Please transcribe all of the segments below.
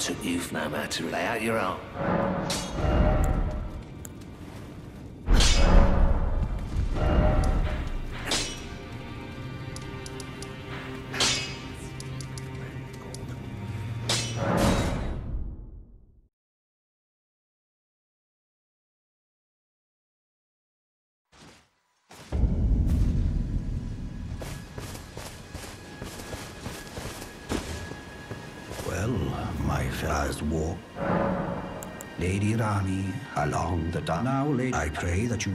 took you for no matter. Lay out your arm. Lady along the lady, I pray that you.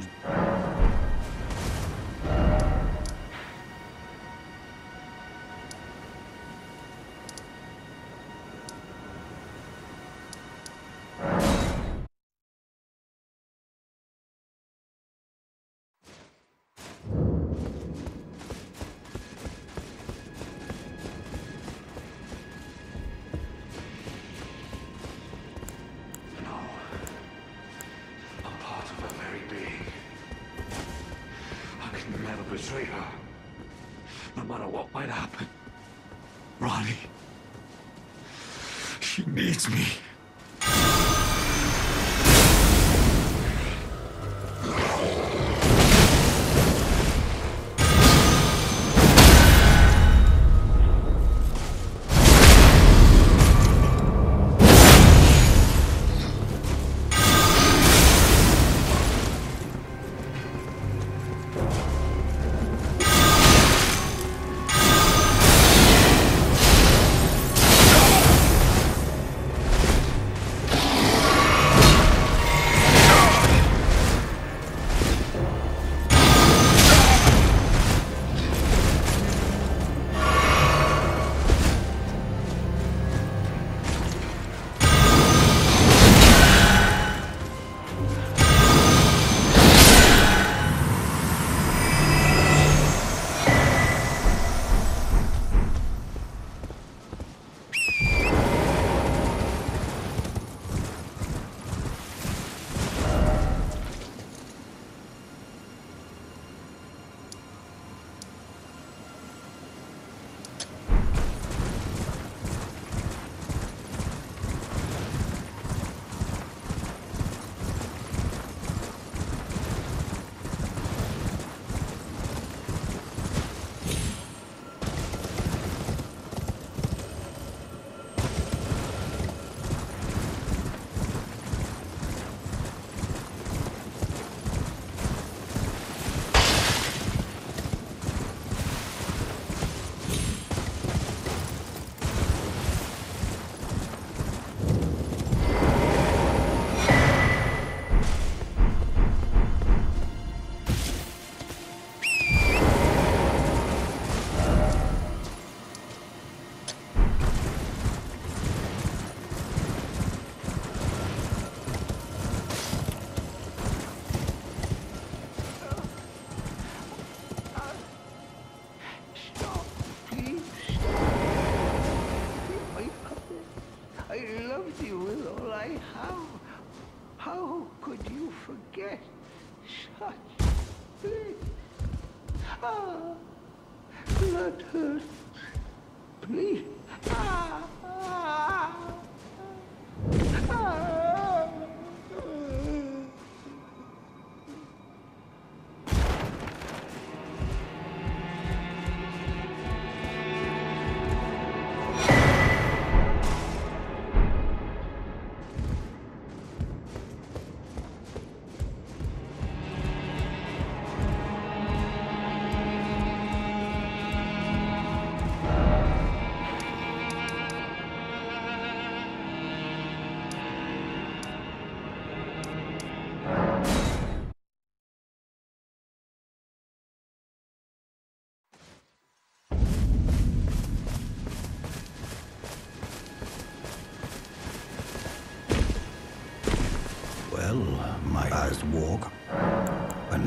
Needs me.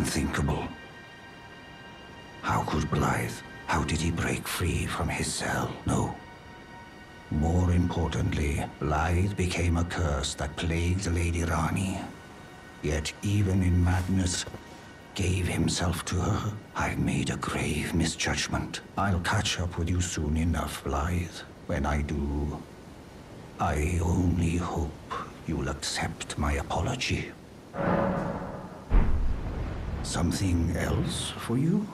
Unthinkable. How could Blaidd? How did he break free from his cell? No. More importantly, Blaidd became a curse that plagued Lady Ranni. Yet even in madness, gave himself to her. I've made a grave misjudgment. I'll catch up with you soon enough, Blaidd. When I do, I only hope you'll accept my apology. Something else for you?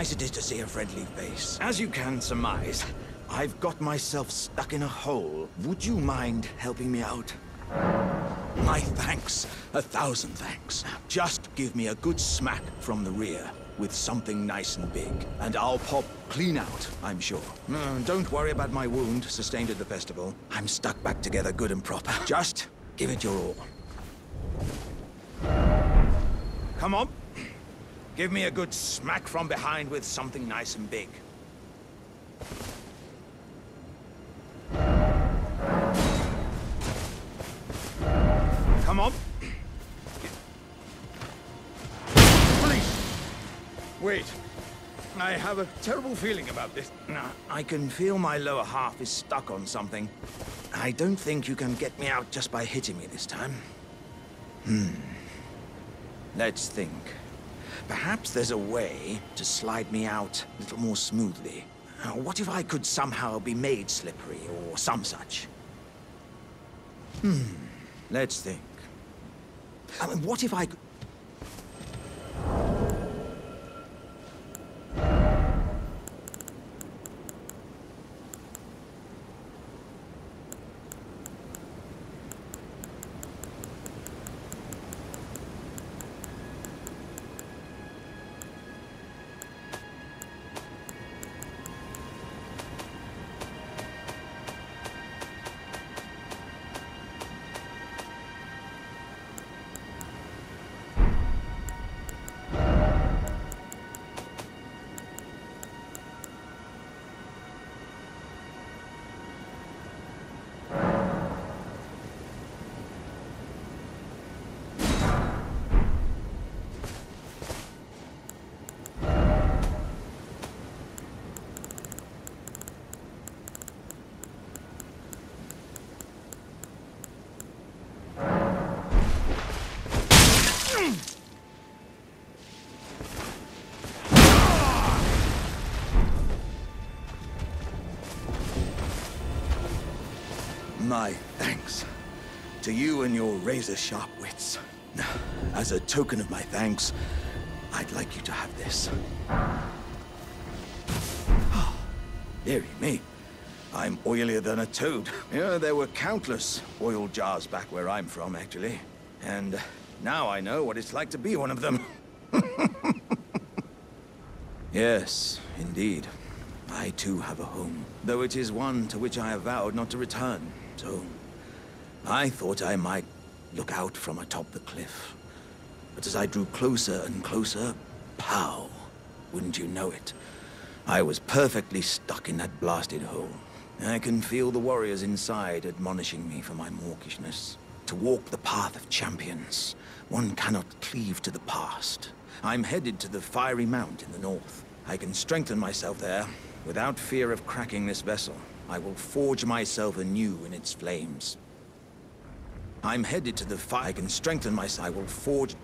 Nice it is to see a friendly face. As you can surmise, I've got myself stuck in a hole. Would you mind helping me out? My thanks. A thousand thanks. Just give me a good smack from the rear with something nice and big, and I'll pop clean out, I'm sure. No, don't worry about my wound sustained at the festival. I'm stuck back together good and proper. Just give it your all. Come on. Give me a good smack from behind with something nice and big. Come on. Police! Wait. I have a terrible feeling about this. I can feel my lower half is stuck on something. I don't think you can get me out just by hitting me this time. Hmm. Let's think. Perhaps there's a way to slide me out a little more smoothly. What if I could somehow be made slippery or some such? Hmm. Let's think. I mean, what if I could... My thanks to you and your razor-sharp wits. As a token of my thanks, I'd like you to have this. Ah, Deary me. I'm oilier than a toad. There were countless oil jars back where I'm from, actually. And now I know what it's like to be one of them. yes, indeed. I too have a home, though it is one to which I have vowed not to return. So, I thought I might look out from atop the cliff. But as I drew closer and closer, pow, wouldn't you know it? I was perfectly stuck in that blasted hole. I can feel the warriors inside admonishing me for my mawkishness. To walk the path of champions, one cannot cleave to the past. I'm headed to the Fiery Mount in the north. I can strengthen myself there, without fear of cracking this vessel. I will forge myself anew in its flames. I'm headed to the fire. Can strengthen myself. I will forge...